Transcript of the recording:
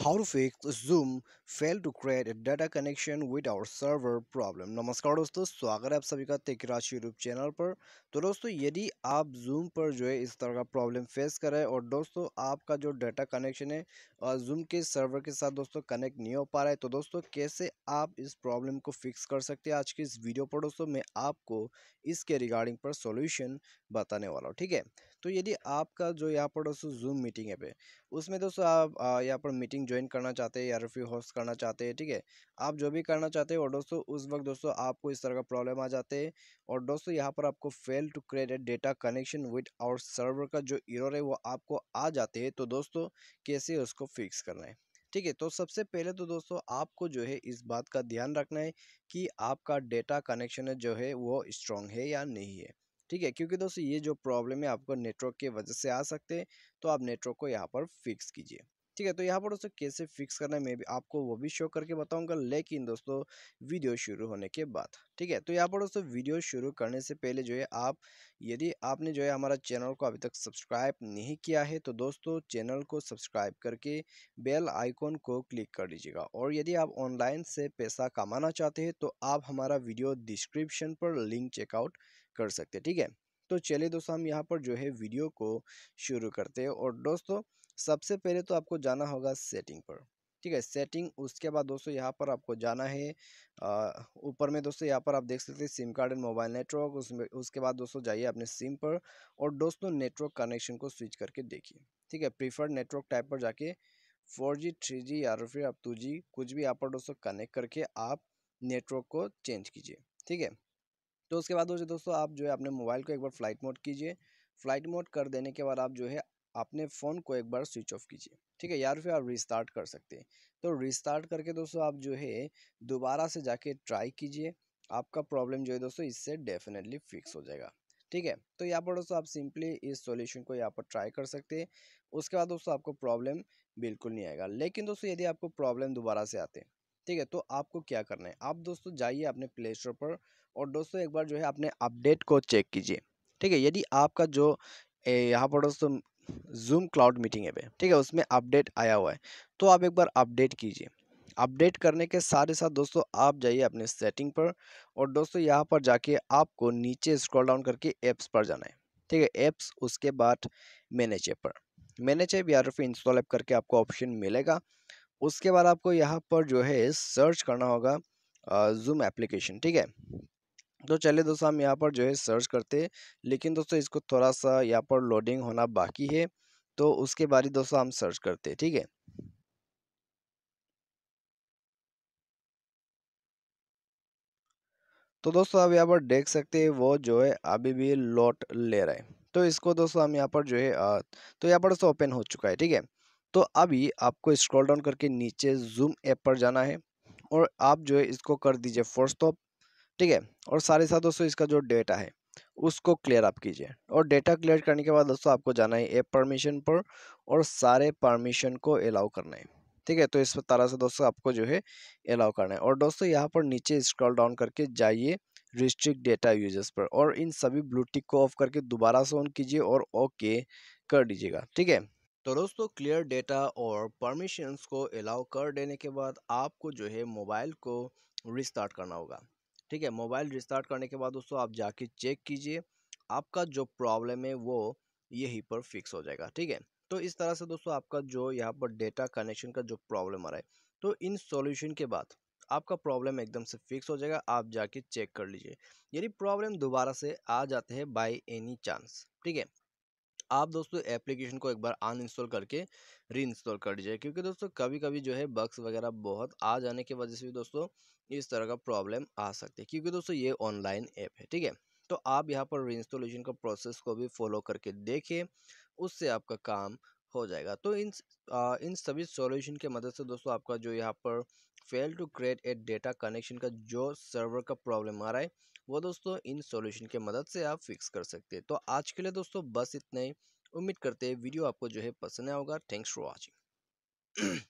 How to fix Zoom fail to create a data connection with our server problem. नमस्कार दोस्तों, स्वागत है आप सभी का टेक राशि यूट्यूब चैनल पर। तो दोस्तों, यदि आप Zoom पर जो है इस तरह का प्रॉब्लम फेस करें और दोस्तों, आपका जो डाटा कनेक्शन है Zoom के सर्वर के साथ दोस्तों कनेक्ट नहीं हो पा रहा है तो दोस्तों, कैसे आप इस प्रॉब्लम को फिक्स कर सकते हैं? आज की इस वीडियो पर दोस्तों, मैं आपको इसके रिगार्डिंग पर सोल्यूशन बताने वाला हूँ, ठीक है? तो यदि आपका जो यहाँ पर दोस्तों जूम मीटिंग है पे, उसमें दोस्तों आप यहाँ पर मीटिंग ज्वाइन करना चाहते हैं या फिर होस्ट करना चाहते हैं, ठीक है? आप जो भी करना चाहते हैं और दोस्तों उस वक्त दोस्तों आपको इस तरह का प्रॉब्लम आ जाते हैं और दोस्तों यहाँ पर आपको fail to create a data connection with our server का जो इरर है वो आपको आ जाते हैं तो दोस्तों कैसे उसको फिक्स करना है? ठीक है तो सबसे पहले तो दोस्तों आपको जो है इस बात का ध्यान रखना है कि आपका डेटा कनेक्शन जो है वो स्ट्रॉन्ग है या नहीं है। ठीक है, क्योंकि दोस्तों ये जो प्रॉब्लम है, आपको नेटवर्क के वजह से आ सकते हैं तो आप नेटवर्क को यहाँ पर फिक्स कीजिए। ठीक है तो यहाँ पर दोस्तों कैसे फिक्स करना है, मैं भी आपको वो भी शो करके बताऊँगा, लेकिन दोस्तों वीडियो शुरू होने के बाद। ठीक है तो यहाँ पर दोस्तों वीडियो शुरू करने से पहले जो है, आप यदि आपने जो है हमारा चैनल को अभी तक सब्सक्राइब नहीं किया है तो दोस्तों चैनल को सब्सक्राइब करके बेल आइकॉन को क्लिक कर लीजिएगा और यदि आप ऑनलाइन से पैसा कमाना चाहते हैं तो आप हमारा वीडियो डिस्क्रिप्शन पर लिंक चेकआउट कर सकते हैं, ठीक है? तो चलिए दोस्तों हम यहाँ पर जो है वीडियो को शुरू करते हैं और दोस्तों सबसे पहले तो आपको जाना होगा सेटिंग पर, ठीक है? सेटिंग उसके बाद दोस्तों यहाँ पर आपको जाना है ऊपर में दोस्तों यहाँ पर आप देख सकते हैं SIM card and mobile network, उसमें उसके बाद दोस्तों जाइए अपने सिम पर और दोस्तों नेटवर्क कनेक्शन को स्विच करके देखिए, ठीक है? प्रीफर्ड नेटवर्क टाइप पर जाके फोर जी, थ्री जी या फिर आप टू जी कुछ भी यहाँ पर दोस्तों कनेक्ट करके आप नेटवर्क को चेंज कीजिए, ठीक है? तो उसके बाद दोस्तों आप जो है अपने मोबाइल को एक बार फ़्लाइट मोड कीजिए। फ़्लाइट मोड कर देने के बाद आप जो है अपने फ़ोन को एक बार स्विच ऑफ़ कीजिए। ठीक है यार फिर आप रिस्टार्ट कर सकते हैं। तो रिस्टार्ट करके दोस्तों आप जो है दोबारा से जाके ट्राई कीजिए। आपका प्रॉब्लम जो है दोस्तों इससे डेफिनेटली फिक्स हो जाएगा। ठीक है तो यहाँ पर दोस्तों आप सिंपली इस सॉल्यूशन को यहाँ पर ट्राई कर सकते हैं। उसके बाद दोस्तों आपको प्रॉब्लम बिल्कुल नहीं आएगा। लेकिन दोस्तों यदि आपको प्रॉब्लम दोबारा से आते हैं, ठीक है तो आपको क्या करना है? आप दोस्तों जाइए अपने प्ले स्टोर पर और दोस्तों एक बार जो है अपने अपडेट को चेक कीजिए, ठीक है? यदि आपका जो यहाँ पर दोस्तों जूम क्लाउड मीटिंग है, ठीक है? उसमें अपडेट आया हुआ है तो आप एक बार अपडेट कीजिए। अपडेट करने के साथ ही साथ दोस्तों आप जाइए अपने सेटिंग पर और दोस्तों यहाँ पर जाके आपको नीचे स्क्रॉल डाउन करके एप्स पर जाना है, ठीक है? एप्स उसके बाद मैनेज ऐप पर। मैनेज ऐप या फिर इंस्टॉल ऐप करके आपको ऑप्शन मिलेगा। उसके बाद आपको यहाँ पर जो है सर्च करना होगा जूम एप्लीकेशन ठीक है? तो चलिए दोस्तों हम यहाँ पर जो है सर्च करते लेकिन दोस्तों इसको थोड़ा सा यहाँ पर लोडिंग होना बाकी है तो उसके ही दोस्तों हम सर्च करते ठीक है? तो दोस्तों आप यहाँ पर देख सकते हैं वो जो है अभी भी लोट ले रहा है। तो इसको दोस्तों हम यहाँ पर जो है तो यहाँ पर दोस्तों ओपन हो चुका है, ठीक है? तो अभी आपको स्क्रॉल डाउन करके नीचे जूम ऐप पर जाना है और आप जो है इसको कर दीजिए फोर्स टॉप ठीक है? और सारे साथ दोस्तों, इसका जो डेटा है, उसको क्लियर आप कीजिए। और डेटा क्लियर करने के बाद दोस्तों, आपको जाना है ऐप परमिशन पर और सारे परमिशन को अलाउ करना है। ठीक है? तो इस तरह से दोस्तों, आपको जो है अलाउ करना है। और दोस्तों, यहाँ पर नीचे स्क्रॉल डाउन करके जाइए रिस्ट्रिक्ट डेटा यूज़र्स पर और इन सभी ब्लूटिक को ऑफ़ करके दोबारा से ऑन कीजिए और ओके कर दीजिएगा। ठीक है? तो दोस्तों क्लियर डेटा और परमिशंस को अलाउ कर देने के बाद आपको जो है मोबाइल को रिस्टार्ट करना होगा। ठीक है, मोबाइल रिस्टार्ट करने के बाद दोस्तों आप जाके चेक कीजिए, आपका जो प्रॉब्लम है वो यहीं पर फिक्स हो जाएगा, ठीक है? तो इस तरह से दोस्तों आपका जो यहाँ पर डेटा कनेक्शन का जो प्रॉब्लम आ रहा है तो इन सॉल्यूशन के बाद आपका प्रॉब्लम एकदम से फिक्स हो जाएगा, आप जाके चेक कर लीजिए। यदि प्रॉब्लम दोबारा से आ जाते हैं बाय एनी चांस, ठीक है? आप दोस्तों एप्लीकेशन को एक बार अनइंस्टॉल करके री इंस्टॉल कर दीजिए, क्योंकि दोस्तों कभी कभी जो है बक्स वगैरह बहुत आ जाने की वजह से भी दोस्तों इस तरह का प्रॉब्लम आ सकती है, क्योंकि दोस्तों ये ऑनलाइन ऐप है, ठीक है? तो आप यहाँ पर री इंस्टॉलेशन का प्रोसेस को भी फॉलो करके देखिए, उससे आपका काम हो जाएगा। तो इन आ, इन सभी सॉल्यूशन के मदद से दोस्तों आपका जो यहाँ पर fail to create a data connection का जो सर्वर का प्रॉब्लम आ रहा है वो दोस्तों इन सॉल्यूशन के मदद से आप फिक्स कर सकते हैं। तो आज के लिए दोस्तों बस इतना ही। उम्मीद करते हैं वीडियो आपको जो है पसंद आया होगा। Thanks for watching.